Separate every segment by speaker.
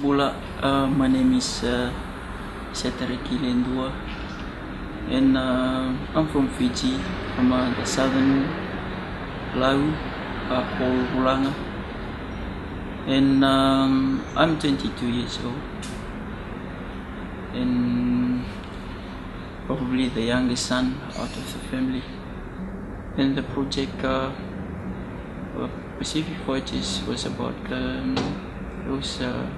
Speaker 1: Bula, uh, my name is uh, Setareki and uh, I'm from Fiji, from uh, the southern uh, Paul Hulanga, and um, I'm 22 years old, and probably the youngest son out of the family. And the project uh, Pacific Voyagers was about um, uh,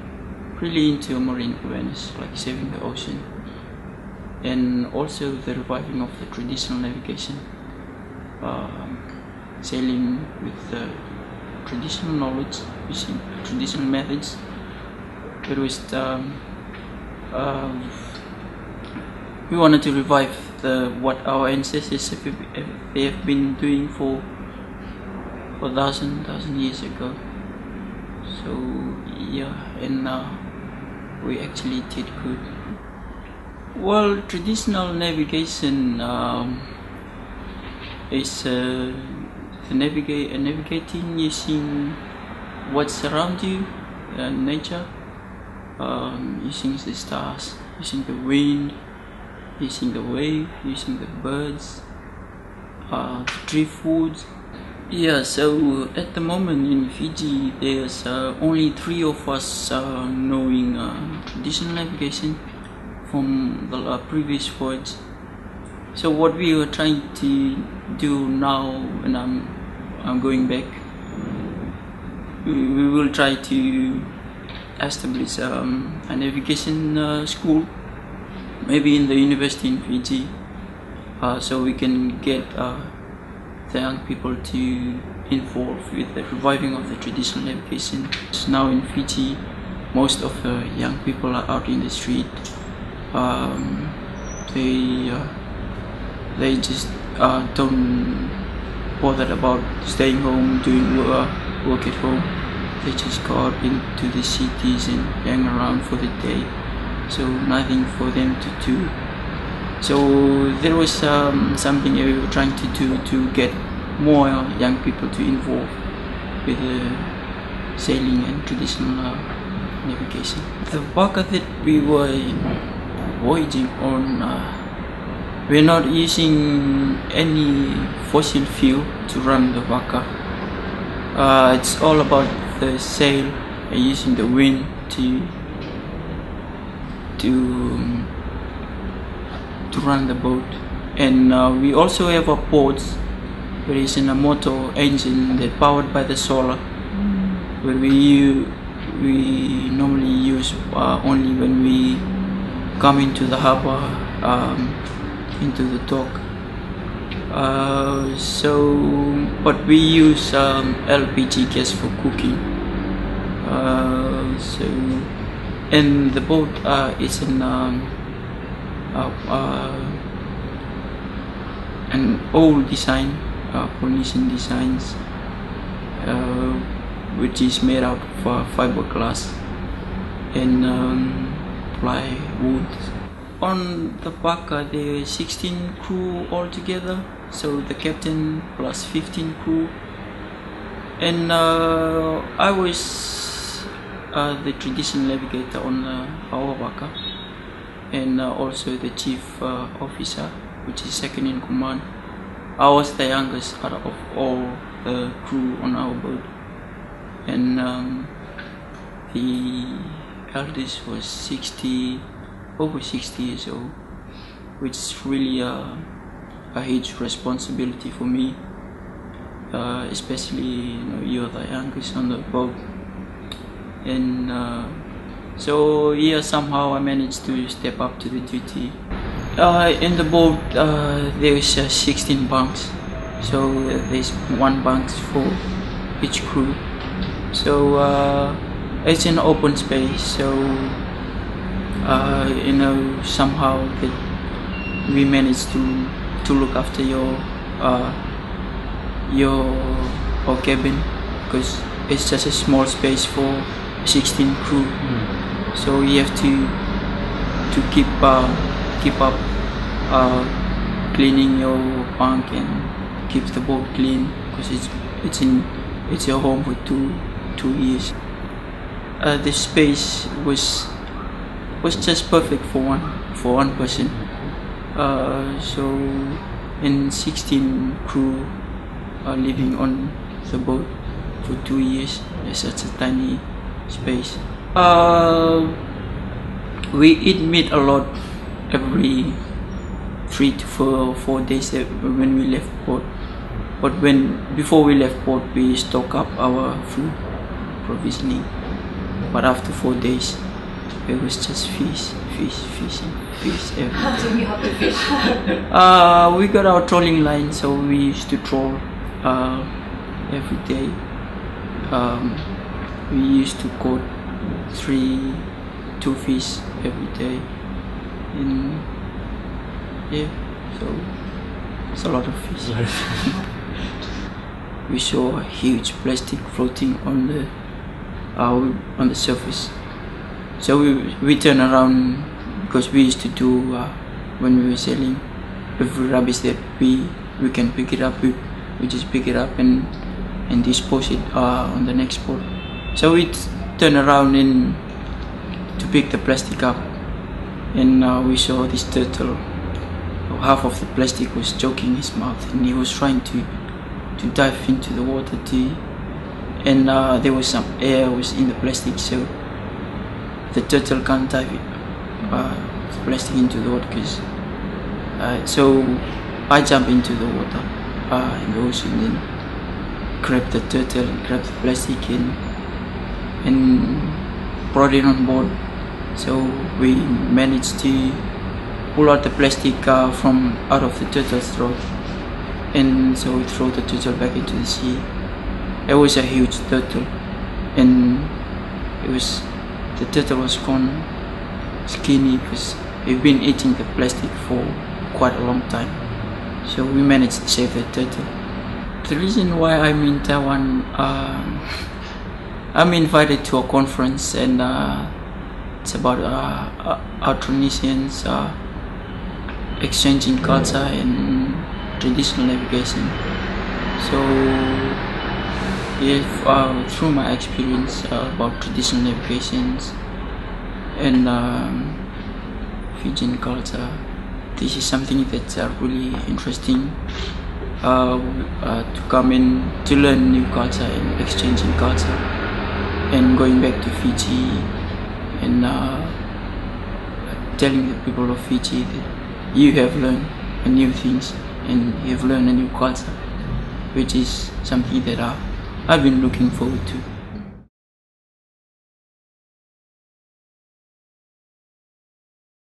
Speaker 1: really into marine awareness, like saving the ocean, and also the reviving of the traditional navigation, um, sailing with the traditional knowledge, using traditional methods. It was um, uh, we wanted to revive the what our ancestors have, they have been doing for for thousand thousand years ago. So yeah, and uh, we actually did good. Well, traditional navigation um, is uh, navigate uh, navigating using what's around you, uh, nature, um, using the stars, using the wind, using the wave, using the birds, uh, the driftwoods. Yeah, so at the moment in Fiji, there's uh, only three of us uh, knowing uh, traditional navigation from the uh, previous voyage. So what we are trying to do now, when I'm I'm going back, we, we will try to establish um, a navigation uh, school, maybe in the university in Fiji, uh, so we can get the young people to involve with the reviving of the traditional navigation. So now in Fiji, most of the young people are out in the street. Um, they uh, they just uh, don't bother about staying home, doing work, work at home. They just go out into the cities and hang around for the day. So nothing for them to do. So there was um, something we were trying to do to get more young people to involve with uh, sailing and traditional uh, navigation. The waka that we were voyaging on, uh, we're not using any fossil fuel to run the waka. Uh, it's all about the sail and using the wind to to to run the boat. And uh, we also have a boat where is in a motor engine that powered by the solar, where we we normally use uh, only when we come into the harbor, um, into the dock. Uh, so, but we use um, LPG gas for cooking. Uh, so, and the boat uh, is an um, uh, uh, an old design, uh, designs, uh, which is made out of fiberglass and um, plywood. On the Baka, there are 16 crew altogether, so the captain plus 15 crew, and uh, I was uh, the traditional navigator on uh, our Baka, and uh, also the chief uh, officer, which is second in command. I was the youngest out of all the crew on our boat, and um, the eldest was 60, over 60 years old, which is really a, a huge responsibility for me, uh, especially you know you're the youngest on the boat, and uh, so yeah somehow I managed to step up to the duty. Uh, in the boat uh, there's uh, 16 bunks, so there's one bunk for each crew. So uh, it's an open space, so uh, you know somehow that we managed to to look after your uh, your or cabin because it's just a small space for 16 crew. So you have to to keep uh, keep up uh, cleaning your bunk and keep the boat clean because it's it's in it's your home for two two years. uh, the space was was just perfect for one for one person. Uh, so, in 16 crew are living on the boat for two years. It's such a tiny space. Uh, we eat meat a lot every three to four four days when we left port. But when before we left port, we stock up our food provisioning. But after four days, it was just fish, fish, fish, fish every
Speaker 2: How do you have to fish?
Speaker 1: uh, we got our trolling line, so we used to troll uh, every day. Um, we used to caught three, two fish every day. And yeah, so it's a lot of fish. we saw a huge plastic floating on the uh, on the surface. So we we turn around because we used to do uh, when we were selling every rubbish that we we can pick it up. We, we just pick it up and and dispose it uh, on the next spot. So t- turn around and to pick the plastic up, and uh, we saw this turtle. Half of the plastic was choking his mouth, and he was trying to to dive into the water to and uh, there was some air was in the plastic so the turtle can't dive it, uh, the plastic into the water 'cause, uh, so I jump into the water uh, in the ocean and grab the turtle and grab the plastic and and brought it on board so we managed to pull out the plastic uh, from out of the turtle's throat and so we threw the turtle back into the sea. It was a huge turtle, and it was the turtle was gone skinny because we've been eating the plastic for quite a long time. So we managed to save the turtle. The reason why I'm in Taiwan, um, I'm invited to a conference, and uh, it's about uh, uh, Austronesians uh, exchanging culture and traditional navigation. So, if uh, through my experience uh, about traditional navigations and um, Fijian culture, this is something that's uh, really interesting uh, uh, to come in to learn new culture and exchanging culture and going back to Fiji and uh, telling the people of Fiji that you have learned new things and you've learned a new culture, which is something that uh, I've been looking forward to.